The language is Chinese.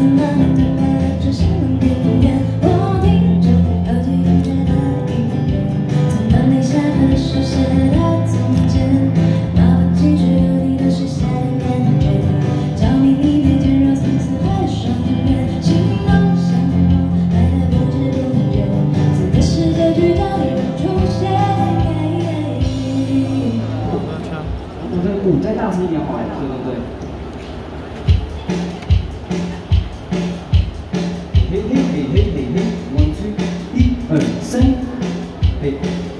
怎么能得见星我听着耳机里的音乐从等你下课手写的从前冒泡汽和你都是夏天感觉你每天柔情似海双眼心动像风来的不知不觉此个世界聚焦的出现我再大声一点我还是很嘿